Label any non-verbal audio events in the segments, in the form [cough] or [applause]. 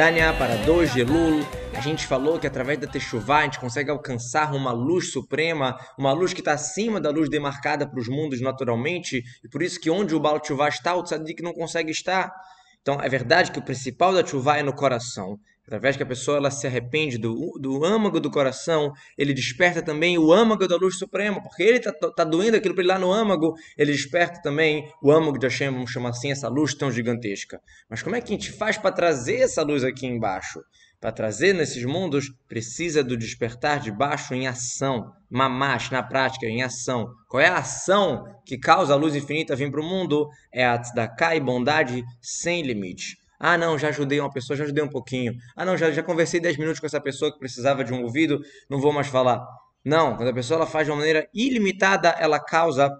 Tânia, para 2 de Lul, a gente falou que através da Techuvá a gente consegue alcançar uma luz suprema, uma luz que está acima da luz demarcada para os mundos naturalmente, e por isso que onde o Baal Tchuvá está, o Tzadik não consegue estar. Então é verdade que o principal da Tchuvá é no coração. Através que a pessoa ela se arrepende do, do âmago do coração, ele desperta também o âmago da luz suprema, porque ele está tá doendo aquilo para ele lá no âmago, ele desperta também o âmago de Hashem, vamos chamar assim, essa luz tão gigantesca. Mas como é que a gente faz para trazer essa luz aqui embaixo? Para trazer nesses mundos, precisa do despertar de baixo em ação, mamash, na prática, em ação. Qual é a ação que causa a luz infinita vir para o mundo? É a tzedakah e bondade sem limite. Ah, não, já ajudei uma pessoa, já ajudei um pouquinho. Ah, não, já, já conversei 10 minutos com essa pessoa que precisava de um ouvido, não vou mais falar. Não, quando a pessoa ela faz de uma maneira ilimitada, ela causa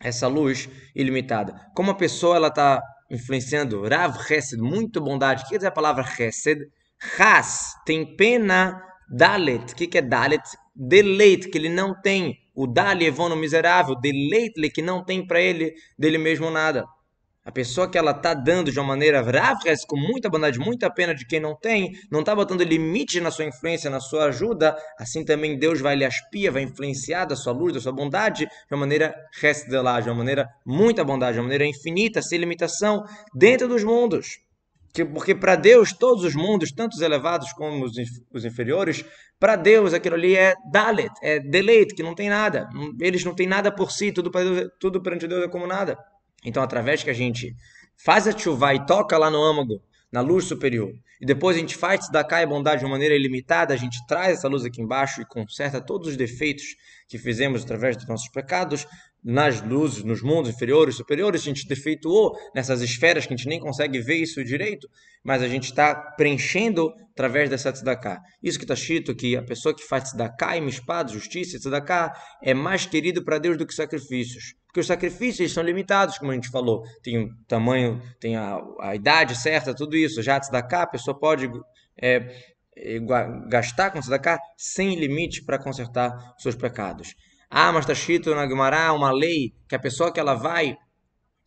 essa luz ilimitada. Como a pessoa ela está influenciando Rav Chesed, muito bondade. O que quer dizer a palavra Chesed? Has tem pena, Dalet. O que, que é Dalet? Deleite, que ele não tem. O Dali Evono miserável, deleite-lhe que não tem para ele dele mesmo nada. A pessoa que ela está dando de uma maneira vravres, com muita bondade, muita pena de quem não tem, não está botando limite na sua influência, na sua ajuda, assim também Deus vai lhe aspia, vai influenciar da sua luz, da sua bondade, de uma maneira lá, de uma maneira muita bondade, de uma maneira infinita, sem limitação, dentro dos mundos. Porque para Deus, todos os mundos, tanto os elevados como os inferiores, para Deus aquilo ali é dalet, é deleite, que não tem nada. Eles não têm nada por si, tudo, Deus, tudo perante Deus é como nada. Então, através que a gente faz a chuva e toca lá no âmago, na luz superior, e depois a gente faz tzedakah e bondade de uma maneira ilimitada, a gente traz essa luz aqui embaixo e conserta todos os defeitos que fizemos através dos nossos pecados, nas luzes, nos mundos inferiores, superiores, a gente defeituou nessas esferas que a gente nem consegue ver isso direito, mas a gente está preenchendo através dessa tzedakah. Isso que está escrito que a pessoa que faz tzedakah e mispado, justiça tzedakah, é mais querido para Deus do que sacrifícios. Porque os sacrifícios são limitados, como a gente falou. Tem o tamanho, tem a, a idade certa, tudo isso. Já tzedakah, a pessoa pode é, é gastar com tzedakah sem limite para consertar seus pecados. Ah, mas está escrito na Guimará uma lei que a pessoa que ela vai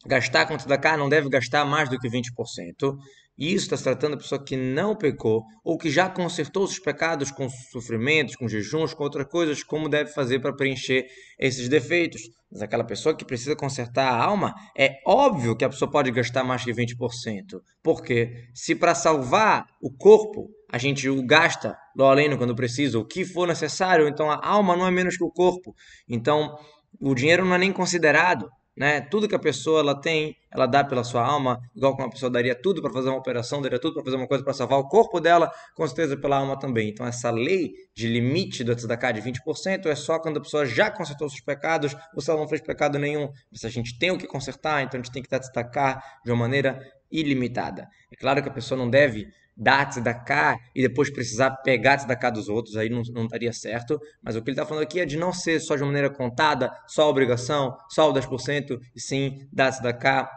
gastar com tzedakah não deve gastar mais do que 20%. E isso está se tratando da pessoa que não pecou ou que já consertou seus pecados com sofrimentos, com jejuns, com outras coisas, como deve fazer para preencher esses defeitos. Mas aquela pessoa que precisa consertar a alma, é óbvio que a pessoa pode gastar mais que 20%. Porque se para salvar o corpo a gente o gasta do além quando precisa, o que for necessário, então a alma não é menos que o corpo. Então o dinheiro não é nem considerado né? Tudo que a pessoa ela tem, ela dá pela sua alma, igual que uma pessoa daria tudo para fazer uma operação, daria tudo para fazer uma coisa para salvar o corpo dela, com certeza pela alma também. Então essa lei de limite do tzedakah de 20% é só quando a pessoa já consertou seus pecados, ou se ela não fez pecado nenhum. Se a gente tem o que consertar, então a gente tem que tzedakah de uma maneira ilimitada. É claro que a pessoa não deve dar tzedakah e depois precisar pegar tzedakah dos outros, aí não, não daria certo. Mas o que ele está falando aqui é de não ser só de maneira contada, só obrigação, só o 10%, e sim dar tzedakah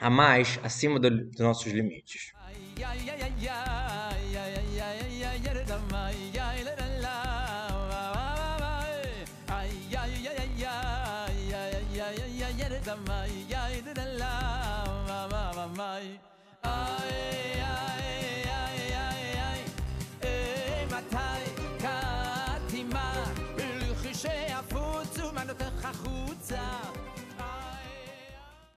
a mais, acima do, dos nossos limites. Ai, [laughs] ai,